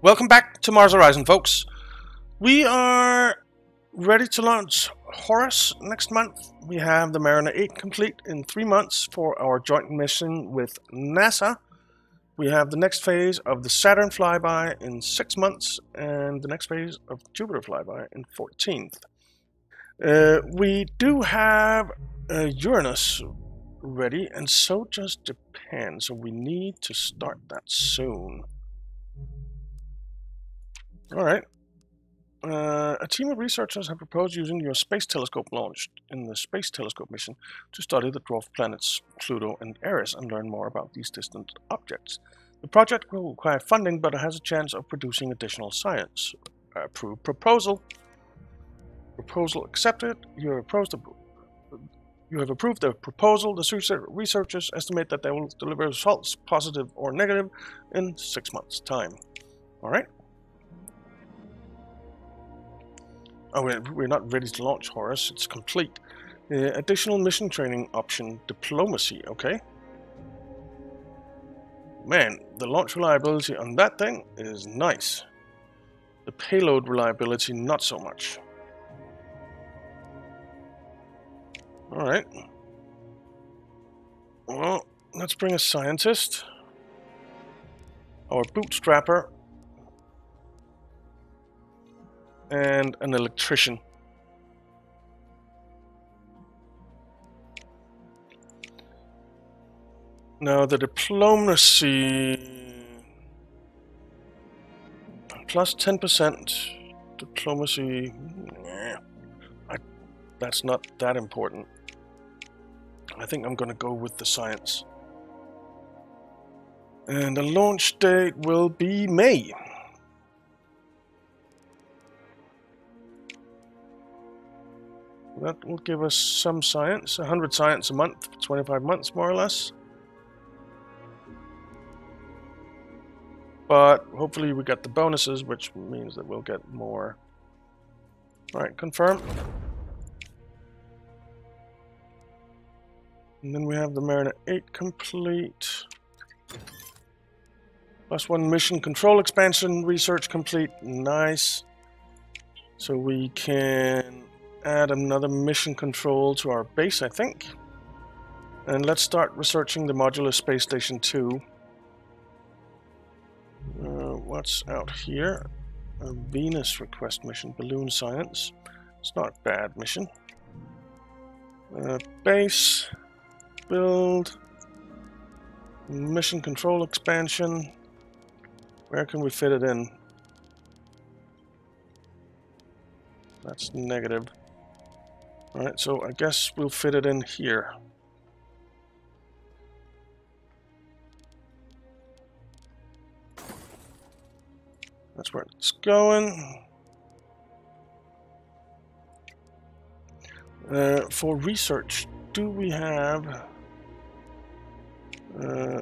Welcome back to Mars Horizon, folks. We are ready to launch Horus next month. We have the Mariner 8 complete in three months for our joint mission with NASA. We have the next phase of the Saturn flyby in six months and the next phase of Jupiter flyby in 14th. Uh, we do have uh, Uranus ready, and so does Japan, so we need to start that soon. All right. Uh, a team of researchers have proposed using your space telescope launched in the Space Telescope mission to study the dwarf planets Pluto and Eris and learn more about these distant objects. The project will require funding, but it has a chance of producing additional science. Approved proposal. Proposal accepted. You have approved the, you have approved the proposal. The researchers estimate that they will deliver results, positive or negative, in six months' time. All right. Oh, we're not ready to launch, Horus. It's complete. Uh, additional mission training option, diplomacy, okay. Man, the launch reliability on that thing is nice. The payload reliability, not so much. Alright. Well, let's bring a scientist. Our bootstrapper and an electrician. Now the diplomacy plus 10% diplomacy I, that's not that important. I think I'm going to go with the science. And the launch date will be May. That will give us some science, 100 science a month, 25 months more or less. But hopefully we get the bonuses, which means that we'll get more. Alright, confirm. And then we have the Mariner 8 complete. Plus one mission control expansion research complete. Nice. So we can add another mission control to our base, I think. And let's start researching the modular space station 2. Uh, what's out here? A Venus request mission, balloon science. It's not a bad mission. Uh, base, build, mission control expansion. Where can we fit it in? That's negative. Alright, so I guess we'll fit it in here. That's where it's going. Uh, for research, do we have... Uh,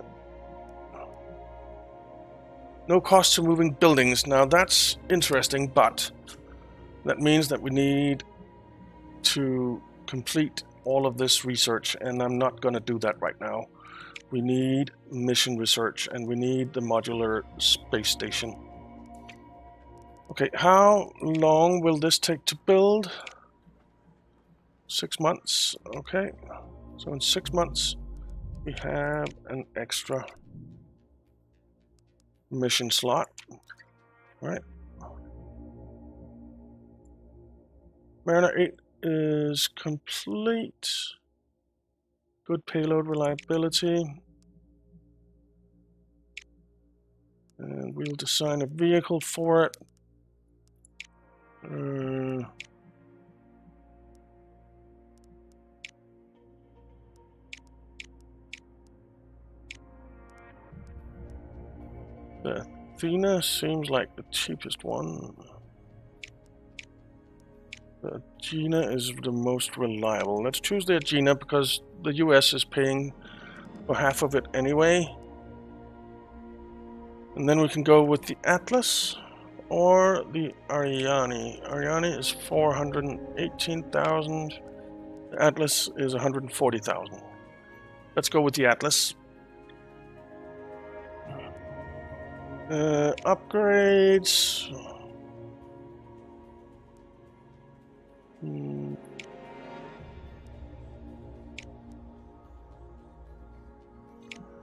no cost to moving buildings. Now that's interesting, but that means that we need to complete all of this research, and I'm not going to do that right now. We need mission research, and we need the modular space station. Okay, how long will this take to build? Six months, okay. So in six months, we have an extra mission slot. All right. Mariner 8 is complete. Good payload reliability. And we'll design a vehicle for it. Uh, the Athena seems like the cheapest one. Gina is the most reliable. Let's choose the Gina because the US is paying for half of it anyway. And then we can go with the Atlas or the Ariane. Ariane is 418,000. The Atlas is 140,000. Let's go with the Atlas. Uh, upgrades.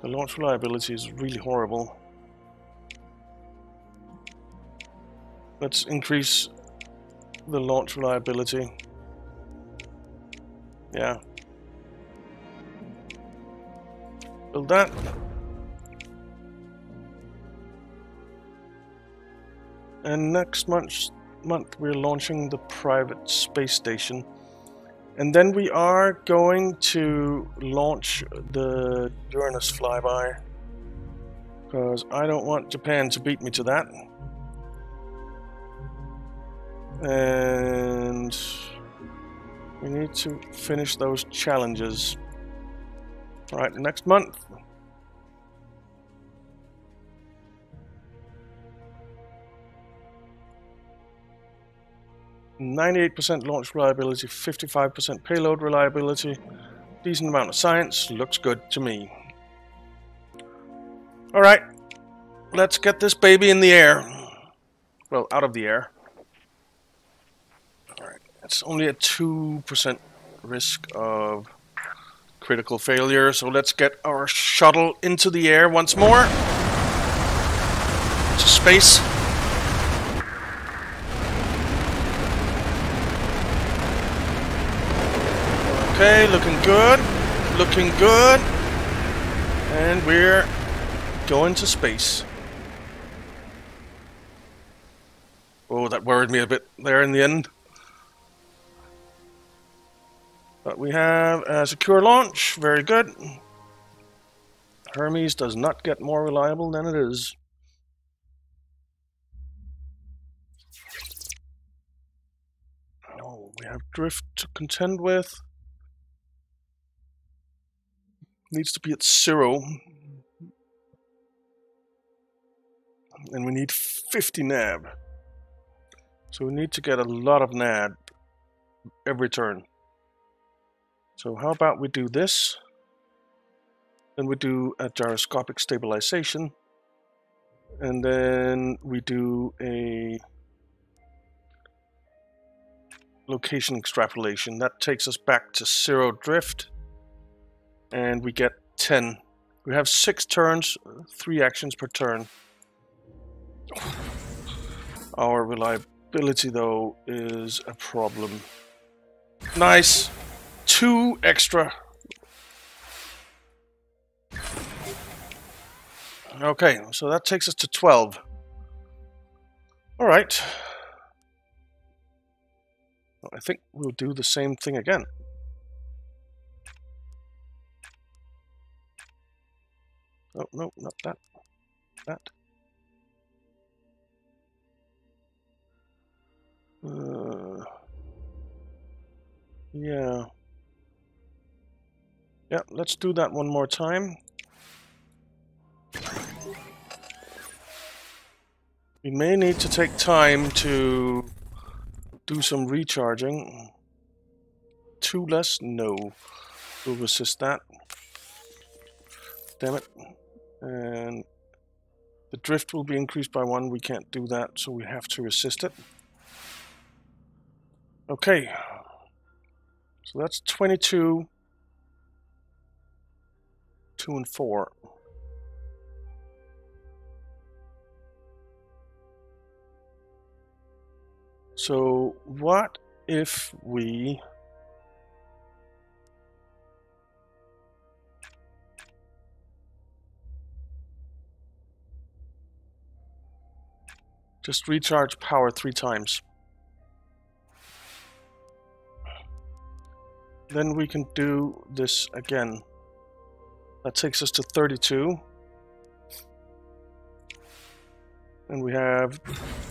The launch reliability is really horrible. Let's increase the launch reliability. Yeah. Build that. And next month, month we're launching the private space station. And then we are going to launch the Uranus flyby. Because I don't want Japan to beat me to that. And we need to finish those challenges. Alright, next month. Ninety-eight percent launch reliability, fifty-five percent payload reliability, decent amount of science, looks good to me. Alright, let's get this baby in the air. Well, out of the air. Alright, it's only a 2% risk of critical failure, so let's get our shuttle into the air once more. To space. Okay, looking good. Looking good. And we're going to space. Oh, that worried me a bit there in the end. But we have a secure launch, very good. Hermes does not get more reliable than it is. Oh, we have drift to contend with. Needs to be at zero. And we need 50 nav. So we need to get a lot of nav every turn. So how about we do this? Then we do a gyroscopic stabilization. And then we do a location extrapolation. That takes us back to zero drift. And we get 10. We have six turns, three actions per turn. Our reliability, though, is a problem. Nice! two extra. Okay, so that takes us to 12. All right. I think we'll do the same thing again. Oh, no, not that. That. Uh, yeah. Yeah, let's do that one more time. We may need to take time to do some recharging. Two less? No. We'll resist that. Damn it. And the drift will be increased by one. We can't do that, so we have to resist it. Okay. So that's 22 two and four. So what if we just recharge power three times? Then we can do this again. That takes us to 32. And we have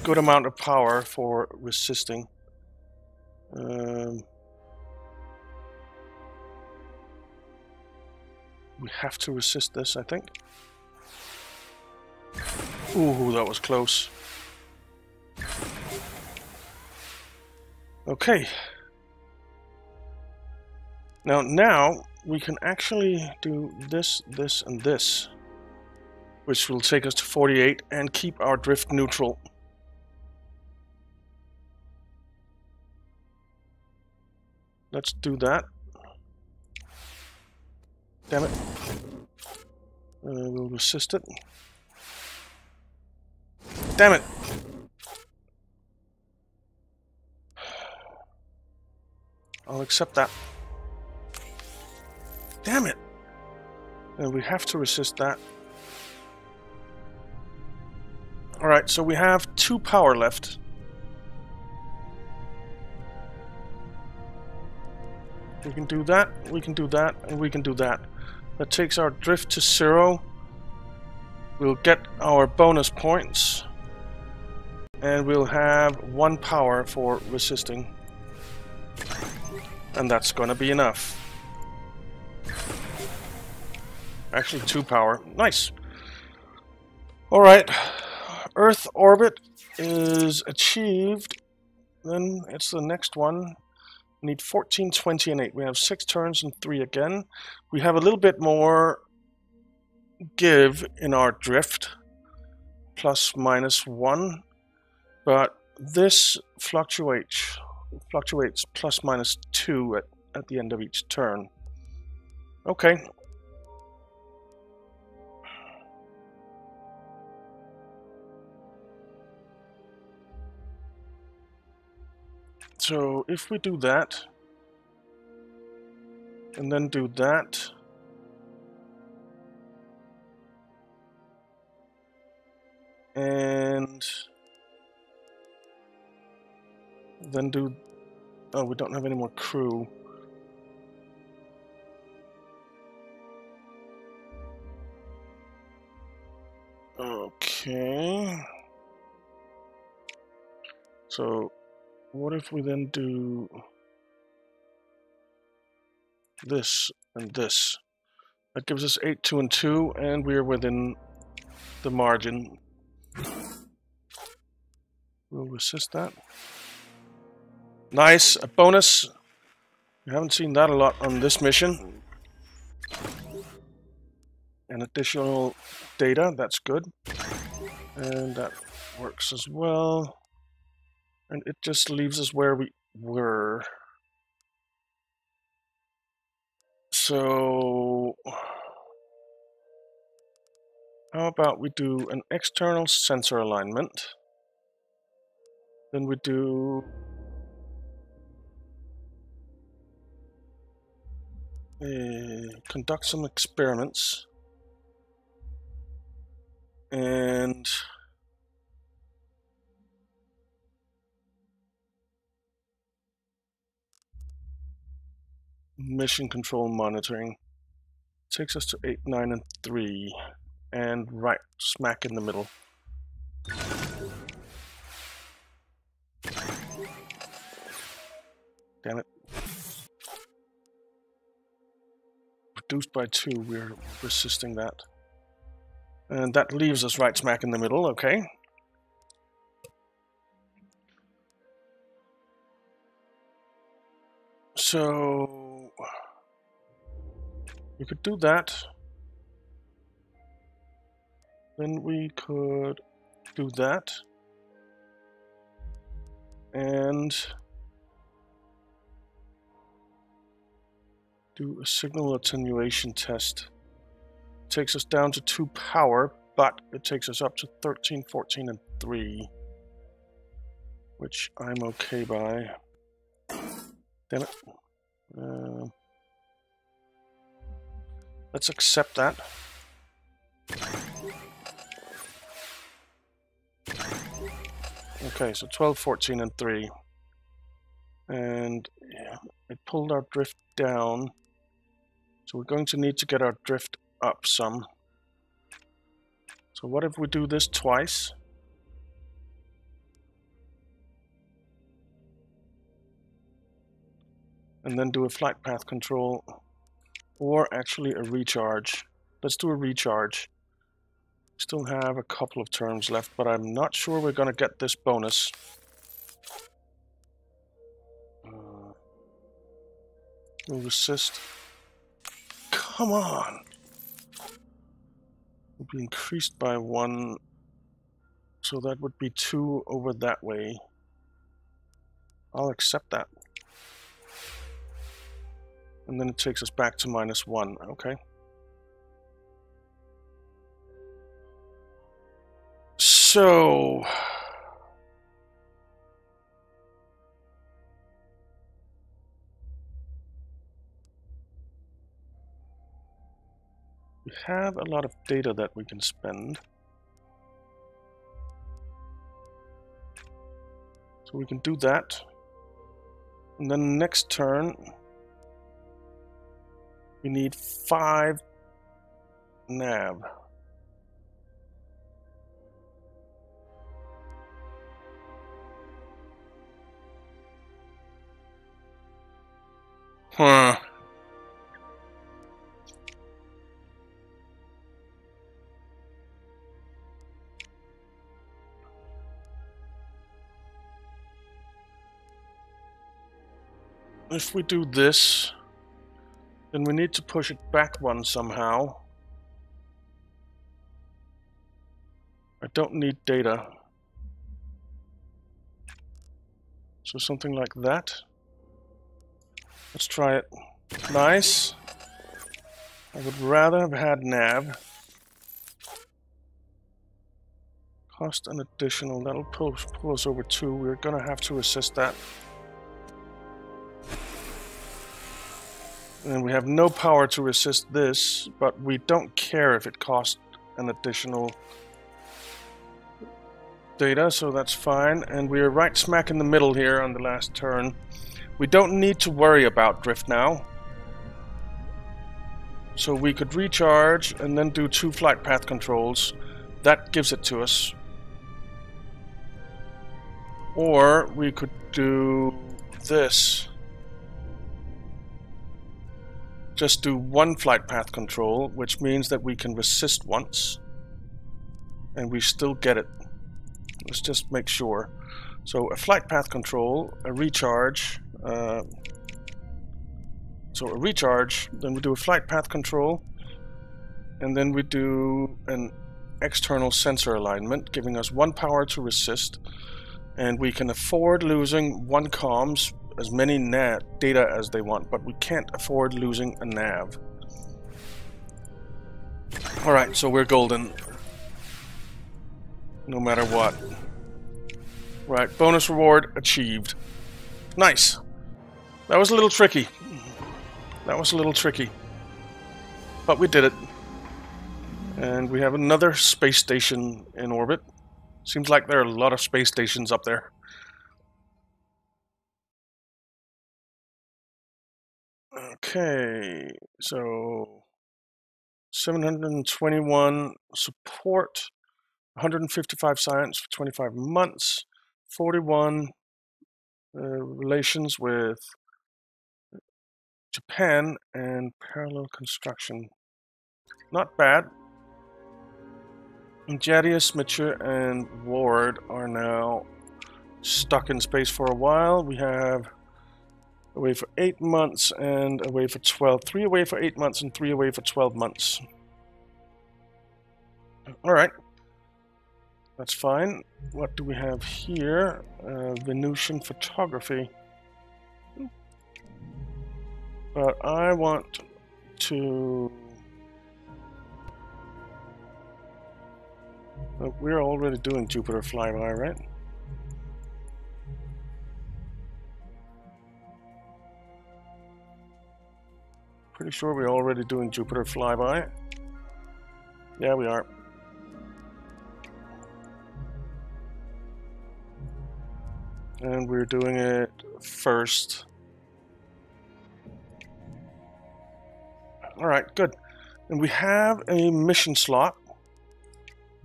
good amount of power for resisting. Um, we have to resist this, I think. Ooh, that was close. Okay. Now, now we can actually do this, this, and this. which will take us to 48 and keep our drift neutral. Let's do that. Damn it. Uh, we'll resist it. Damn it! I'll accept that. Damn it! And we have to resist that. Alright, so we have two power left. We can do that, we can do that, and we can do that. That takes our drift to zero. We'll get our bonus points. And we'll have one power for resisting. And that's gonna be enough. Actually, two power. Nice. Alright. Earth orbit is achieved. Then it's the next one. We need 14, 20, and 8. We have 6 turns and 3 again. We have a little bit more give in our drift. Plus, minus 1. But this fluctuates fluctuates plus minus 2 at, at the end of each turn. Okay, So if we do that, and then do that, and then do, oh, we don't have any more crew. Okay. So what if we then do this and this? That gives us 8, 2, and 2, and we're within the margin. We'll resist that. Nice, a bonus. We haven't seen that a lot on this mission. And additional data, that's good. And that works as well. And it just leaves us where we were. So how about we do an external sensor alignment. Then we do uh, conduct some experiments and mission control monitoring. Takes us to 8, 9, and 3. And right smack in the middle. Damn it. Reduced by 2, we're resisting that. And that leaves us right smack in the middle, okay. So we could do that. Then we could do that. And do a signal attenuation test. It takes us down to 2 power, but it takes us up to 13, 14, and 3. Which I'm okay by. Damn it. Uh, Let's accept that. Okay, so 12, 14, and 3. And yeah, it pulled our drift down. So we're going to need to get our drift up some. So what if we do this twice? And then do a flight path control or actually a recharge. Let's do a recharge. Still have a couple of turns left, but I'm not sure we're going to get this bonus. Uh, we'll resist. Come on! would be increased by one. So that would be two over that way. I'll accept that. And then it takes us back to minus one, okay. So... Have a lot of data that we can spend. So we can do that. And then next turn, we need five nav. Huh. If we do this, then we need to push it back one somehow. I don't need data. So something like that. Let's try it. Nice. I would rather have had nav. Cost an additional. That'll pull, pull us over two. We're going to have to assist that. And we have no power to resist this, but we don't care if it costs an additional data, so that's fine. And we're right smack in the middle here on the last turn. We don't need to worry about drift now. So we could recharge and then do two flight path controls. That gives it to us. Or we could do this just do one flight path control, which means that we can resist once, and we still get it. Let's just make sure. So a flight path control, a recharge, uh, so a recharge, then we do a flight path control, and then we do an external sensor alignment, giving us one power to resist, and we can afford losing one comms as many nav data as they want, but we can't afford losing a nav. Alright, so we're golden. No matter what. Right, bonus reward achieved. Nice. That was a little tricky. That was a little tricky. But we did it. And we have another space station in orbit. Seems like there are a lot of space stations up there. Okay, so 721 support, 155 science for 25 months, 41 uh, relations with Japan and parallel construction. Not bad. Jadius, Mitchell, and Ward are now stuck in space for a while. We have away for 8 months and away for 12. 3 away for 8 months and 3 away for 12 months. Alright. That's fine. What do we have here? Uh, Venusian photography. But I want to... Uh, we're already doing Jupiter flyby, right? Pretty sure we're already doing Jupiter flyby. Yeah, we are. And we're doing it first. Alright, good. And we have a mission slot,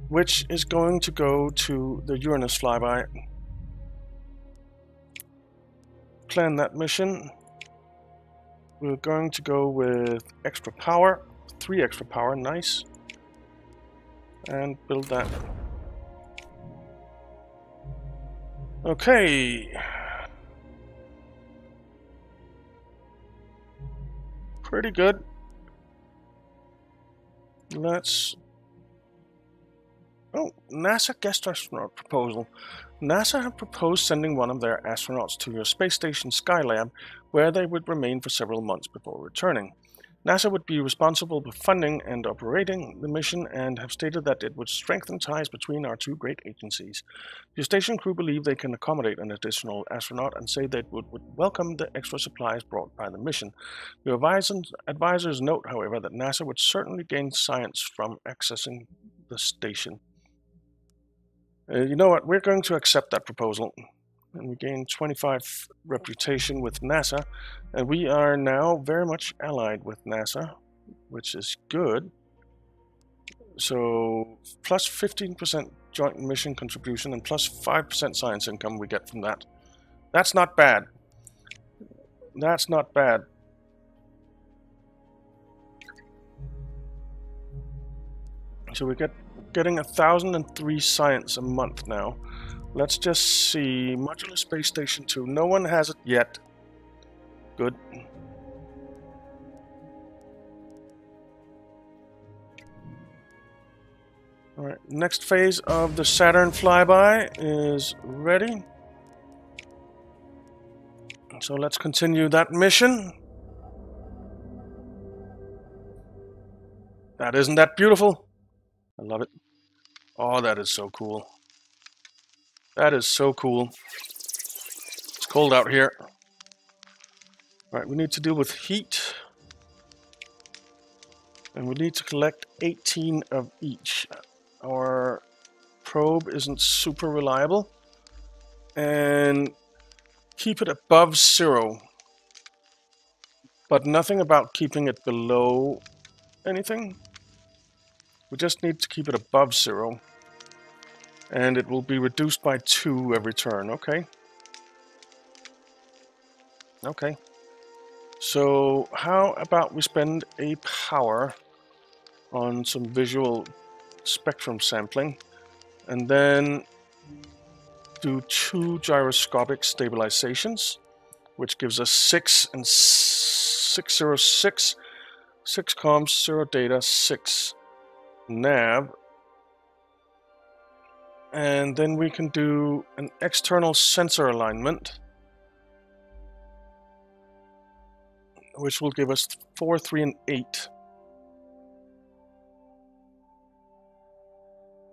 which is going to go to the Uranus flyby. Plan that mission. We're going to go with extra power, three extra power, nice. And build that. Okay. Pretty good. Let's Oh, NASA guest astronaut proposal. NASA have proposed sending one of their astronauts to your space station Skylab, where they would remain for several months before returning. NASA would be responsible for funding and operating the mission and have stated that it would strengthen ties between our two great agencies. The station crew believe they can accommodate an additional astronaut and say they would, would welcome the extra supplies brought by the mission. The advisors, note, however, that NASA would certainly gain science from accessing the station. Uh, you know what? We're going to accept that proposal and we gained 25 reputation with NASA, and we are now very much allied with NASA, which is good. So plus 15% joint mission contribution and plus 5% science income we get from that. That's not bad. That's not bad. So we get getting a thousand and three science a month now. Let's just see. Modular Space Station 2. No one has it yet. Good. Alright, next phase of the Saturn flyby is ready. So let's continue that mission. That isn't that beautiful? I love it. Oh, that is so cool. That is so cool. It's cold out here. Alright, we need to deal with heat. And we need to collect 18 of each. Our probe isn't super reliable. And keep it above zero. But nothing about keeping it below anything. We just need to keep it above zero. And it will be reduced by 2 every turn. Okay. Okay. So how about we spend a power on some visual spectrum sampling and then do two gyroscopic stabilizations which gives us 6 and 606 6 comms 0 data 6 nav and then we can do an external sensor alignment, which will give us 4, 3, and 8.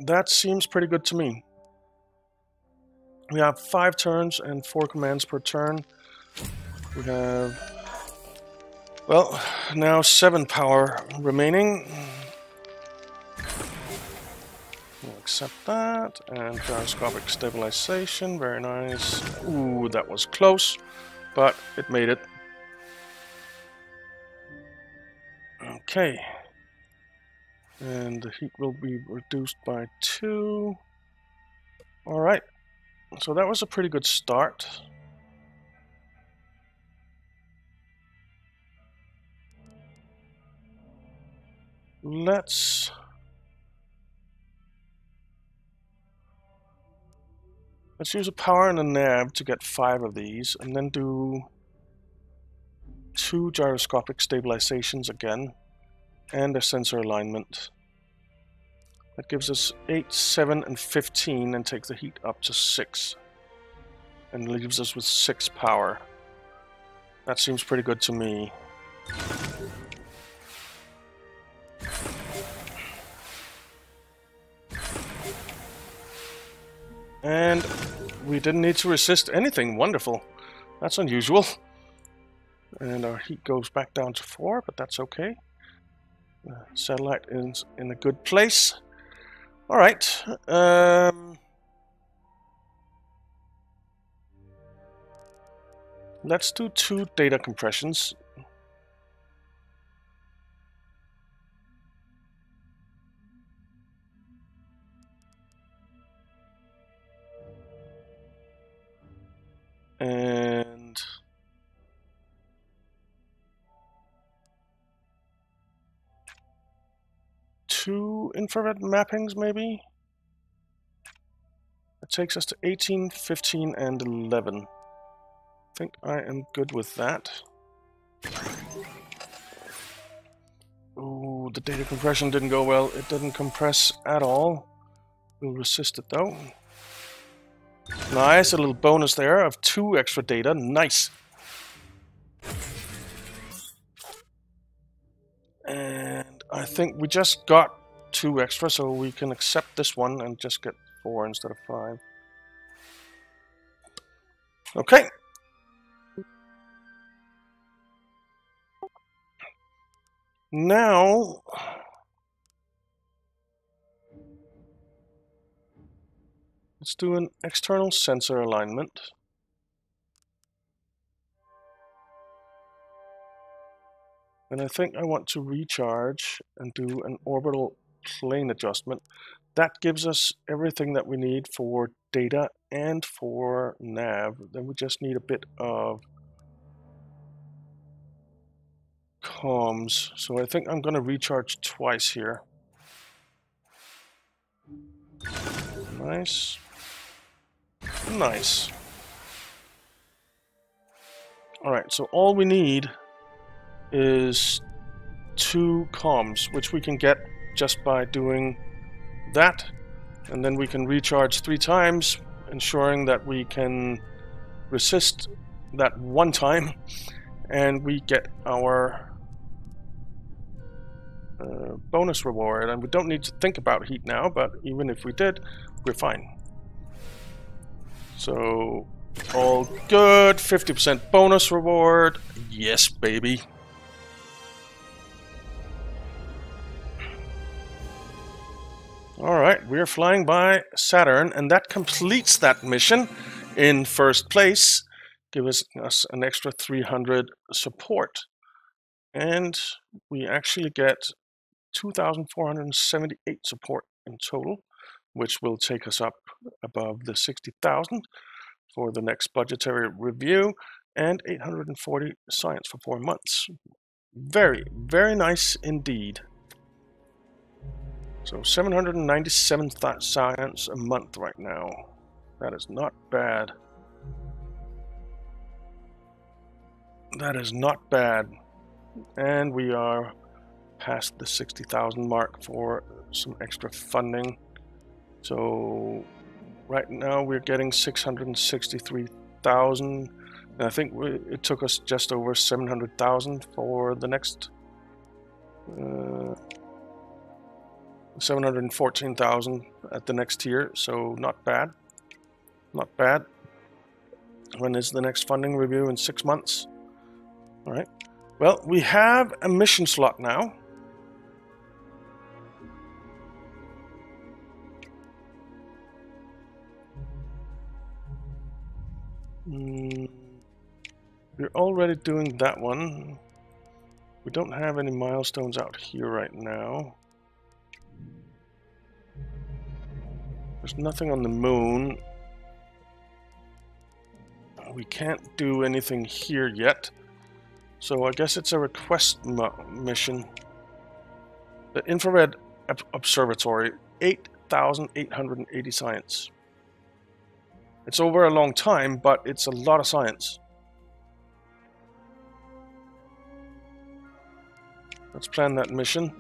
That seems pretty good to me. We have 5 turns and 4 commands per turn. We have, well, now 7 power remaining. Accept that. And gyroscopic stabilization, very nice. Ooh, that was close, but it made it. Okay. And the heat will be reduced by two. Alright. So that was a pretty good start. Let's Let's use a power and a nav to get five of these, and then do two gyroscopic stabilizations again, and a sensor alignment. That gives us 8, 7, and 15, and takes the heat up to 6. And leaves us with 6 power. That seems pretty good to me. And we didn't need to resist anything. Wonderful. That's unusual. And our heat goes back down to 4, but that's okay. The satellite is in a good place. Alright. Um, let's do two data compressions. Infrared mappings maybe it takes us to 18 15 and 11 I think I am good with that Oh, the data compression didn't go well. It didn't compress at all. We'll resist it though. Nice, a little bonus there of two extra data. Nice. And I think we just got two extra, so we can accept this one and just get four instead of five. Okay. Now, let's do an external sensor alignment. And I think I want to recharge and do an orbital plane adjustment. That gives us everything that we need for data and for nav. Then we just need a bit of comms. So I think I'm going to recharge twice here. Nice. Nice. Alright, so all we need is two comms, which we can get just by doing that. And then we can recharge three times, ensuring that we can resist that one time, and we get our uh, bonus reward. And we don't need to think about heat now, but even if we did, we're fine. So, all good. 50% bonus reward. Yes, baby. Alright, we're flying by Saturn, and that completes that mission in first place. Give us, us an extra 300 support. And we actually get 2,478 support in total, which will take us up above the 60,000 for the next budgetary review, and 840 science for four months. Very, very nice indeed. So 797 science a month right now. That is not bad. That is not bad. And we are past the 60,000 mark for some extra funding. So right now we're getting 663,000. And I think we, it took us just over 700,000 for the next 714,000 at the next tier, so not bad. Not bad. When is the next funding review? In six months. Alright. Well, we have a mission slot now. Mm, we're already doing that one. We don't have any milestones out here right now. There's nothing on the moon. Uh, we can't do anything here yet. So I guess it's a request mission. The Infrared Ob Observatory, 8,880 science. It's over a long time, but it's a lot of science. Let's plan that mission.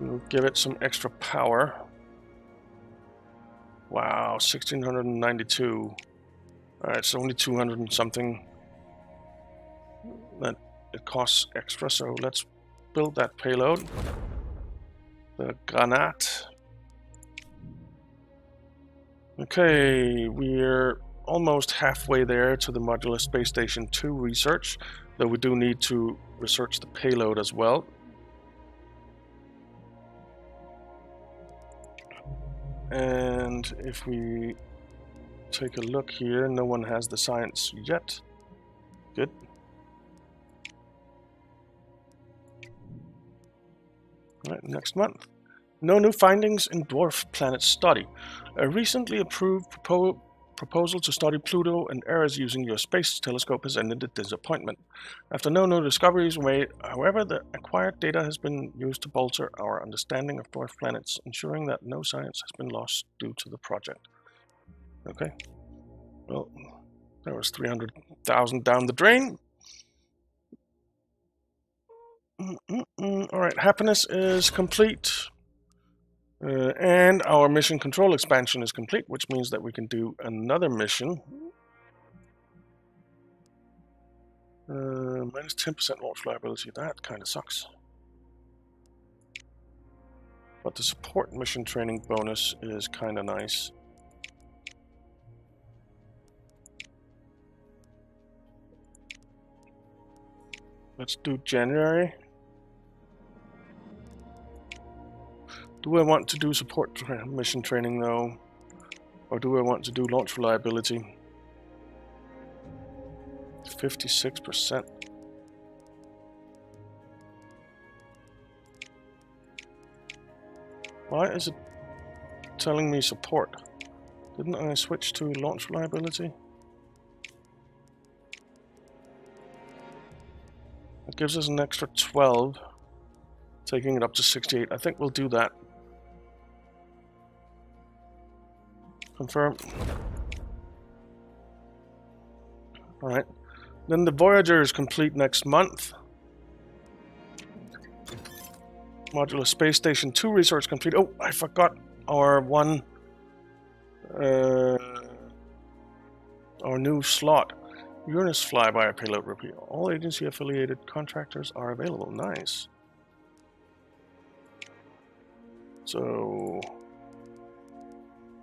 We'll give it some extra power. Wow, 1692. Alright, it's only 200 and something. That it costs extra, so let's build that payload. The Granat. Okay, we're almost halfway there to the Modular Space Station 2 research, though we do need to research the payload as well. And if we take a look here, no one has the science yet. Good. All right, next month. No new findings in dwarf planet study. A recently approved propo proposal to study Pluto and Eris using your space telescope has ended in disappointment. After no new discoveries were made, however, the acquired data has been used to bolster our understanding of dwarf planets, ensuring that no science has been lost due to the project. Okay. Well, there was 300,000 down the drain. Mm -mm -mm. All right, happiness is complete. Uh, and our mission control expansion is complete, which means that we can do another mission. Uh, minus 10% launch reliability, that kind of sucks. But the support mission training bonus is kind of nice. Let's do January. Do I want to do support tra mission training though? Or do I want to do launch reliability? 56%. Why is it telling me support? Didn't I switch to launch reliability? It gives us an extra 12, taking it up to 68. I think we'll do that. Confirm. Alright. Then the Voyager is complete next month. Modular Space Station 2 research complete. Oh, I forgot our one... Uh, our new slot. Uranus flyby payload repeat. All agency affiliated contractors are available. Nice. So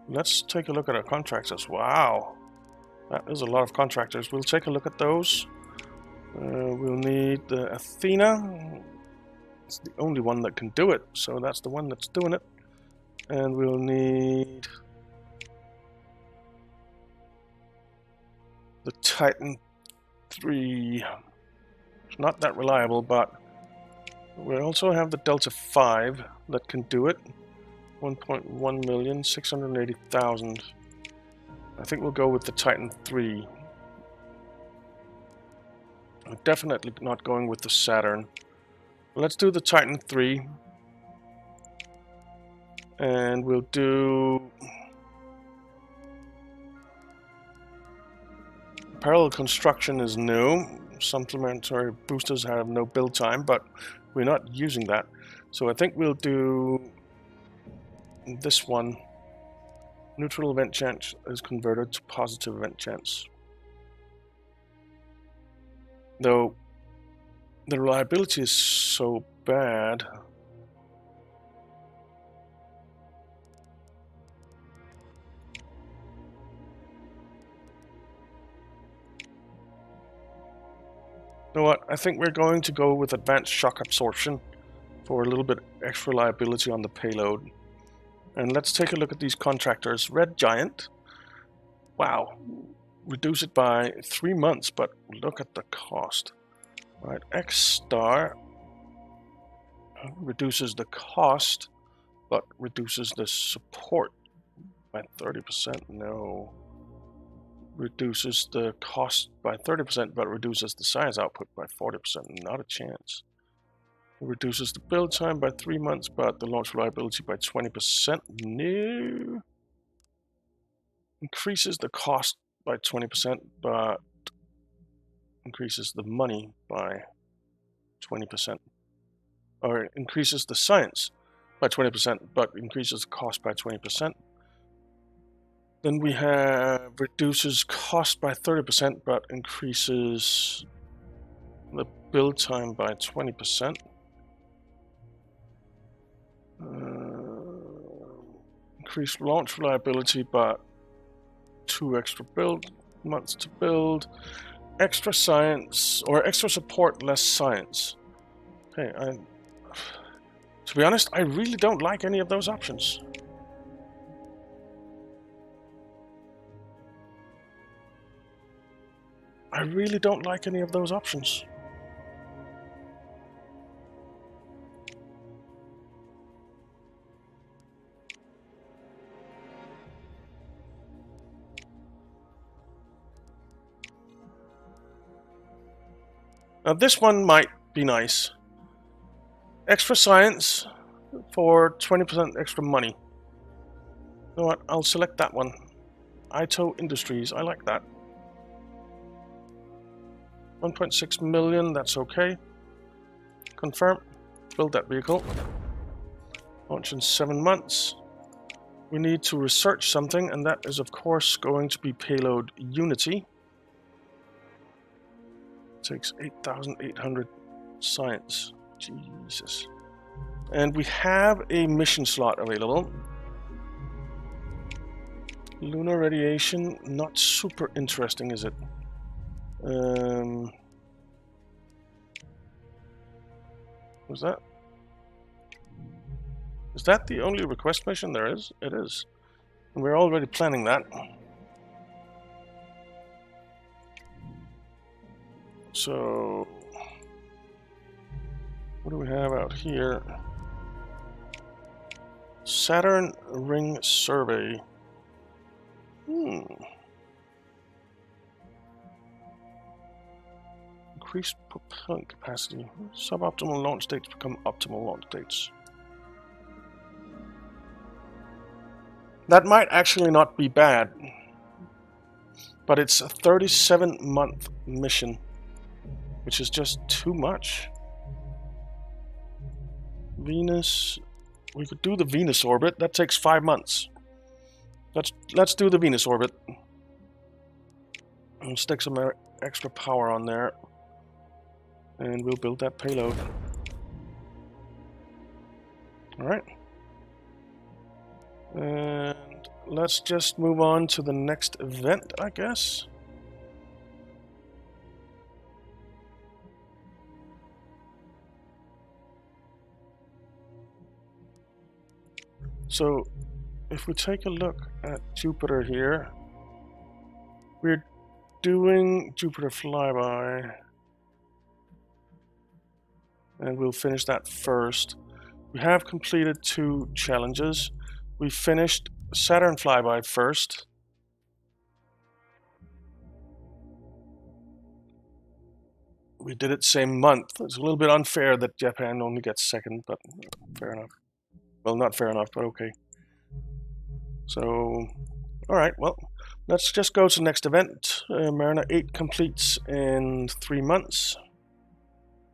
let's take a look at our contractors. Wow. That is a lot of contractors. We'll take a look at those. Uh, we'll need the Athena. It's the only one that can do it, so that's the one that's doing it. And we'll need the Titan 3. It's not that reliable, but we also have the Delta 5 that can do it. 1.1 million, 680,000. I think we'll go with the Titan 3. I'm definitely not going with the Saturn. Let's do the Titan 3. And we'll do Parallel construction is new. Supplementary boosters have no build time, but we're not using that. So I think we'll do this one. Neutral event chance is converted to positive event chance. Though the reliability is so bad, You know what? I think we're going to go with advanced shock absorption for a little bit extra reliability on the payload. And let's take a look at these contractors. Red Giant. Wow. Reduce it by three months, but look at the cost. Right, X star uh, reduces the cost, but reduces the support by 30%. No reduces the cost by 30% but reduces the science output by 40%. Not a chance. It reduces the build time by 3 months but the launch reliability by 20%. No. Increases the cost by 20% but increases the money by 20%. Or increases the science by 20% but increases the cost by 20%. Then we have reduces cost by 30% but increases the build time by 20%. Uh, increase launch reliability by two extra build months to build. Extra science or extra support, less science. Okay, I, to be honest, I really don't like any of those options. I really don't like any of those options. Now this one might be nice. Extra science for 20% extra money. You know what? I'll select that one. Ito Industries, I like that. 1.6 million, that's okay. Confirm. Build that vehicle. Launch in seven months. We need to research something, and that is, of course, going to be payload Unity. Takes 8,800 science. Jesus. And we have a mission slot available. Lunar radiation, not super interesting, is it? Um, was that? Is that the only request mission there is? It is. And we're already planning that. So, what do we have out here? Saturn Ring Survey. Hmm. Increased propellant capacity. Suboptimal launch dates become optimal launch dates. That might actually not be bad. But it's a 37 month mission, which is just too much. Venus, we could do the Venus orbit. That takes five months. Let's let's do the Venus orbit. And stick some extra power on there. And we'll build that payload. Alright. And let's just move on to the next event, I guess. So, if we take a look at Jupiter here, we're doing Jupiter flyby, and we'll finish that first. We have completed two challenges. We finished Saturn flyby first. We did it same month. It's a little bit unfair that Japan only gets second, but fair enough. Well, not fair enough, but okay. So, alright, well, let's just go to the next event. Uh, Mariner 8 completes in three months.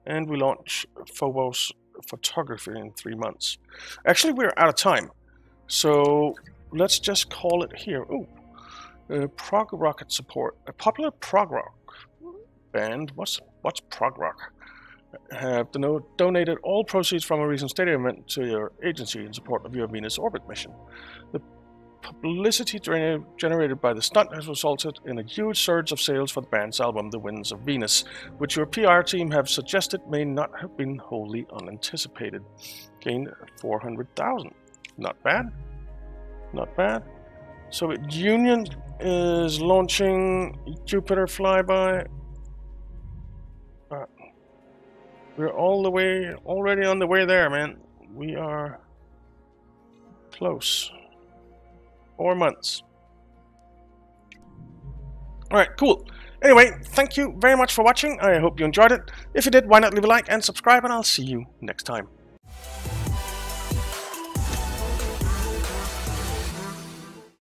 And we launch Phobos photography in three months. Actually, we're out of time. So let's just call it here. Oh, uh, prog rocket support. A popular prog rock band. What's what's prog rock? Have donated all proceeds from a recent stadium event to your agency in support of your Venus orbit mission. The publicity generated by the stunt has resulted in a huge surge of sales for the band's album, The Winds of Venus, which your PR team have suggested may not have been wholly unanticipated. Gained 400,000. Not bad. Not bad. So Union is launching Jupiter flyby. We're all the way, already on the way there, man. We are close. Four months. Alright, cool. Anyway, thank you very much for watching. I hope you enjoyed it. If you did, why not leave a like and subscribe, and I'll see you next time.